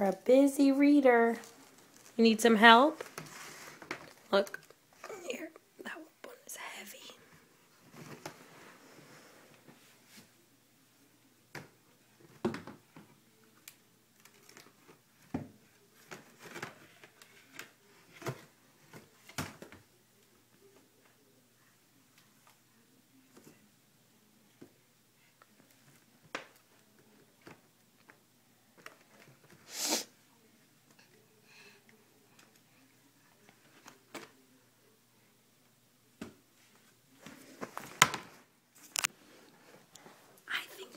are a busy reader. You need some help? Look,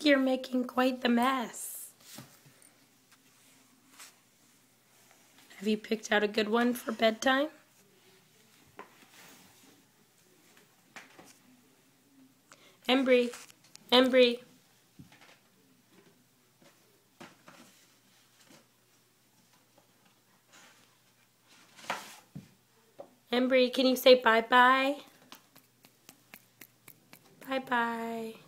you're making quite the mess. Have you picked out a good one for bedtime? Embry, Embry. Embry, can you say bye-bye? Bye-bye.